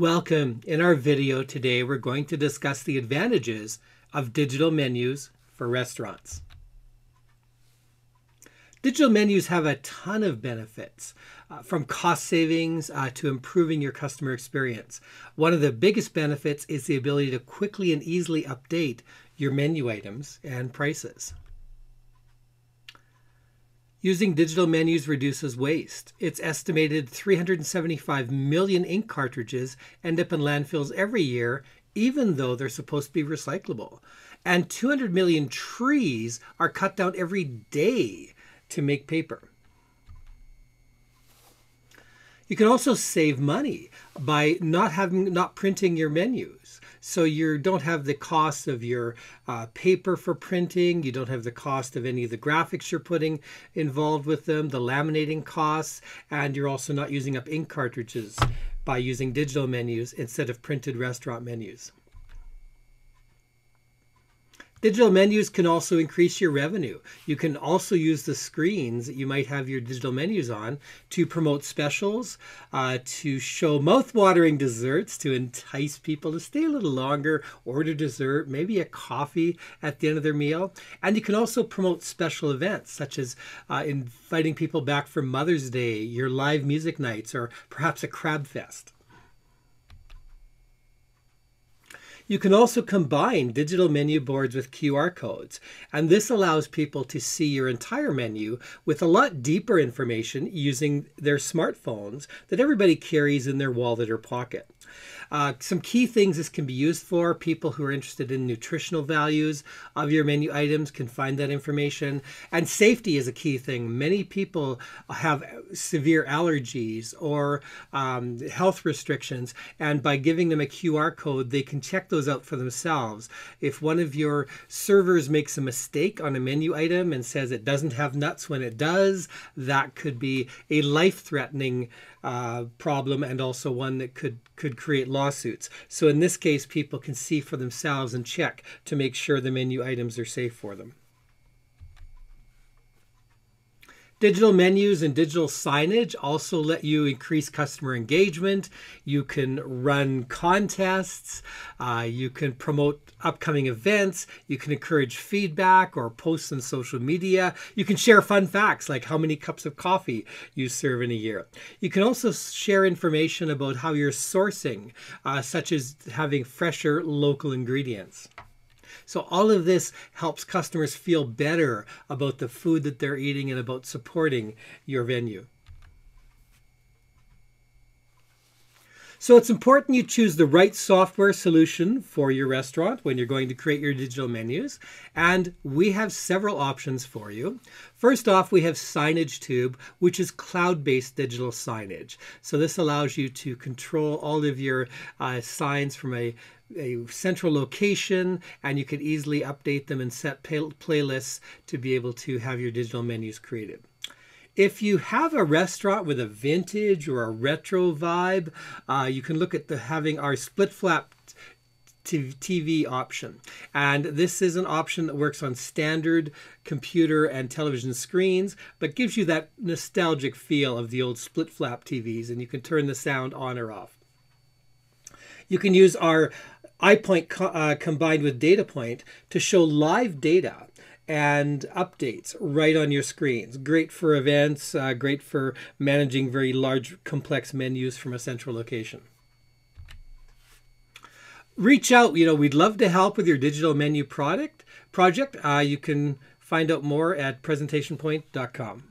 Welcome. In our video today, we're going to discuss the advantages of digital menus for restaurants. Digital menus have a ton of benefits, uh, from cost savings uh, to improving your customer experience. One of the biggest benefits is the ability to quickly and easily update your menu items and prices. Using digital menus reduces waste. It's estimated 375 million ink cartridges end up in landfills every year, even though they're supposed to be recyclable. And 200 million trees are cut down every day to make paper. You can also save money by not having not printing your menus. So you don't have the cost of your uh, paper for printing. You don't have the cost of any of the graphics you're putting involved with them, the laminating costs, and you're also not using up ink cartridges by using digital menus instead of printed restaurant menus. Digital menus can also increase your revenue. You can also use the screens that you might have your digital menus on to promote specials, uh, to show mouth-watering desserts to entice people to stay a little longer, order dessert, maybe a coffee at the end of their meal. And you can also promote special events such as uh, inviting people back for Mother's Day, your live music nights, or perhaps a crab fest. You can also combine digital menu boards with QR codes, and this allows people to see your entire menu with a lot deeper information using their smartphones that everybody carries in their wallet or pocket. Uh, some key things this can be used for people who are interested in nutritional values of your menu items can find that information. And safety is a key thing. Many people have severe allergies or um, health restrictions, and by giving them a QR code, they can check those out for themselves. If one of your servers makes a mistake on a menu item and says it doesn't have nuts when it does, that could be a life threatening uh, problem and also one that could could create lawsuits. So in this case, people can see for themselves and check to make sure the menu items are safe for them. Digital menus and digital signage also let you increase customer engagement. You can run contests. Uh, you can promote upcoming events. You can encourage feedback or posts on social media. You can share fun facts like how many cups of coffee you serve in a year. You can also share information about how you're sourcing, uh, such as having fresher local ingredients. So all of this helps customers feel better about the food that they're eating and about supporting your venue. So it's important you choose the right software solution for your restaurant when you're going to create your digital menus. And we have several options for you. First off, we have Signage Tube, which is cloud-based digital signage. So this allows you to control all of your uh, signs from a a central location and you can easily update them and set playlists to be able to have your digital menus created. If you have a restaurant with a vintage or a retro vibe, uh, you can look at the having our split flap TV option. And this is an option that works on standard computer and television screens, but gives you that nostalgic feel of the old split flap TVs, and you can turn the sound on or off. You can use our iPoint co uh, combined with DataPoint to show live data and updates right on your screens. Great for events, uh, great for managing very large, complex menus from a central location. Reach out. You know, we'd love to help with your digital menu product project. Uh, you can find out more at presentationpoint.com.